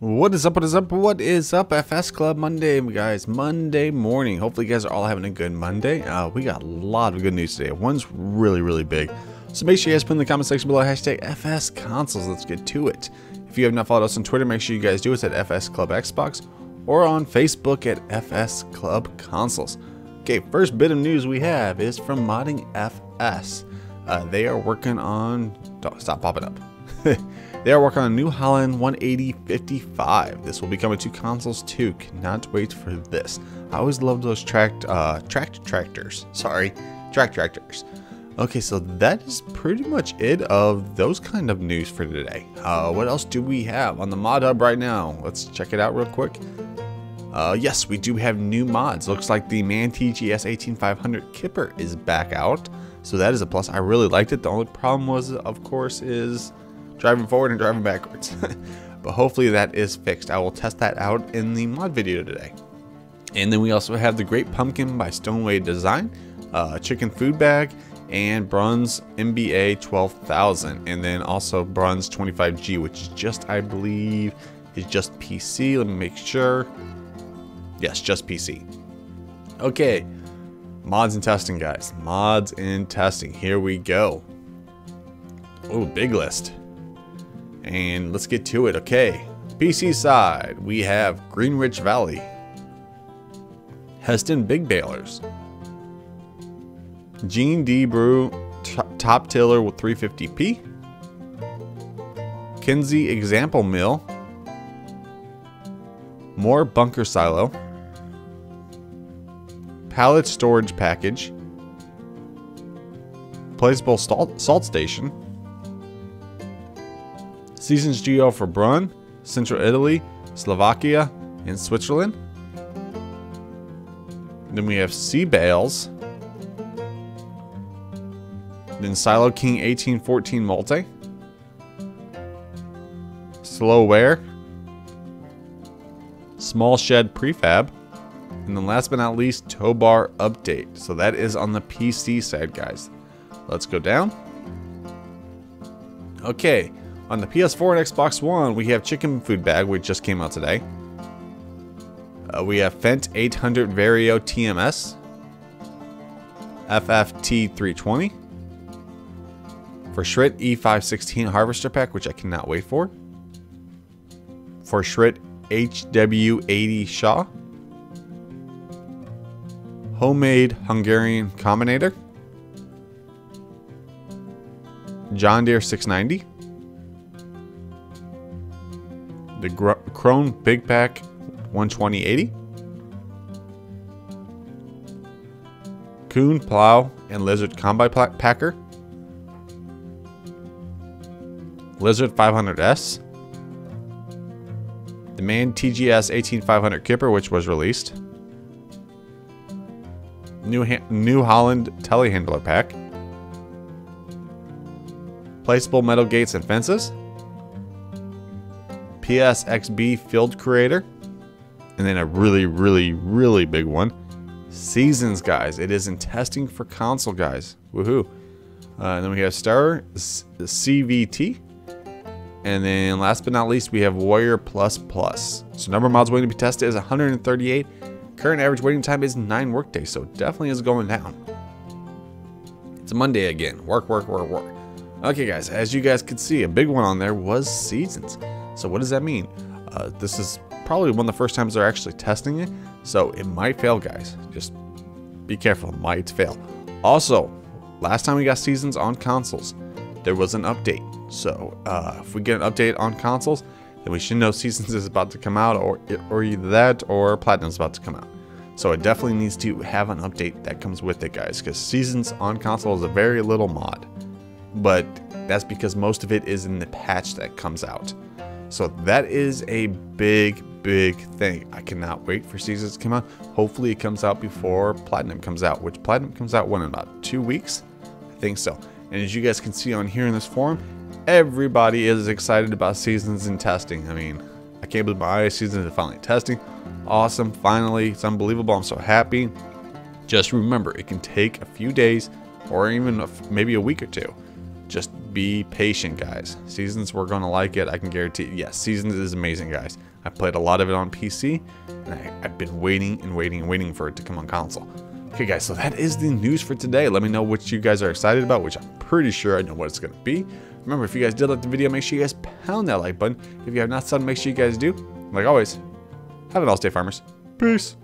What is up, what is up, what is up, FS Club Monday, guys, Monday morning. Hopefully you guys are all having a good Monday. Uh, we got a lot of good news today. One's really, really big. So make sure you guys put in the comment section below hashtag FS Consoles. Let's get to it. If you have not followed us on Twitter, make sure you guys do it at FS Club Xbox or on Facebook at FS Club Consoles. Okay, first bit of news we have is from Modding FS. Uh, they are working on... Stop popping up. They are working on a New Holland 18055. This will be coming to consoles too. Cannot wait for this. I always love those tracked uh tractors. Sorry, track tractors. Okay, so that is pretty much it of those kind of news for today. Uh, what else do we have on the mod hub right now? Let's check it out real quick. Uh, yes, we do have new mods. Looks like the MAN TGS 18500 Kipper is back out. So that is a plus. I really liked it. The only problem was, of course, is driving forward and driving backwards. but hopefully that is fixed. I will test that out in the mod video today. And then we also have the Great Pumpkin by Stoneway Design, uh, Chicken Food Bag, and Bronze MBA 12000. And then also Bronze 25G, which is just, I believe, is just PC. Let me make sure. Yes, just PC. Okay, mods and testing, guys. Mods and testing. Here we go. Oh, big list. And let's get to it. Okay, PC side, we have Greenwich Valley, Hesston Big Balers, Jean de Bru Top Tiller with 350p, Kinsey Example Mill, more Bunker Silo, Pallet Storage Package, Placeable Salt, salt Station, Seasons Geo for Brunn, Central Italy, Slovakia, and Switzerland. Then we have Sea Bales. Then Silo King 1814 Multi. Slow Wear. Small Shed Prefab. And then last but not least, Tow Bar Update. So that is on the PC side, guys. Let's go down. Okay, on the PS4 and Xbox One, we have Chicken Food Bag, which just came out today. Uh, we have Fendt 800 Vario TMS. FFT 320. Fortschritt E516 Harvester Pack, which I cannot wait for. Fortschritt HW80 Shaw. Homemade Hungarian Combinator. John Deere 690 the Krone Big Pack 12080, Kuhn Plow and Lizard Combine Packer, Lizard 500S, the MAN TGS 18500 Kipper, which was released, New, ha New Holland Telehandler Pack, Placeable Metal Gates and Fences, PSXB Field Creator. And then a really, really, really big one. Seasons, guys. It is in testing for console, guys. Woohoo. Uh, and then we have Steyr CVT. And then last but not least, we have Warrior Plus Plus. So number of mods waiting to be tested is 138. Current average waiting time is 9 workdays, so definitely is going down. It's a Monday again. Work, work, work, work. Okay, guys, as you guys could see, a big one on there was Seasons. So what does that mean? Uh, this is probably one of the first times they're actually testing it, so it might fail, guys. Just be careful, it might fail. Also, last time we got seasons on consoles, there was an update. So uh, if we get an update on consoles, then we should know seasons is about to come out, or or either that or platinum's about to come out. So it definitely needs to have an update that comes with it, guys, because seasons on console is a very little mod, but that's because most of it is in the patch that comes out. So that is a big, big thing. I cannot wait for Seasons to come out. Hopefully it comes out before Platinum comes out, which Platinum comes out when in about two weeks? I think so. And as you guys can see on here in this forum, everybody is excited about Seasons and testing. I mean, I can't believe my eyes, Seasons is finally testing. Awesome, finally, it's unbelievable. I'm so happy. Just remember, it can take a few days or even maybe a week or two Just be patient, guys. Seasons, we're going to like it. I can guarantee. Yes, Seasons is amazing, guys. I played a lot of it on PC, and I, I've been waiting and waiting and waiting for it to come on console. Okay, guys, so that is the news for today. Let me know what you guys are excited about, which I'm pretty sure I know what it's going to be. Remember, if you guys did like the video, make sure you guys pound that like button. If you have not done, make sure you guys do. Like always, have an all day, farmers. Peace.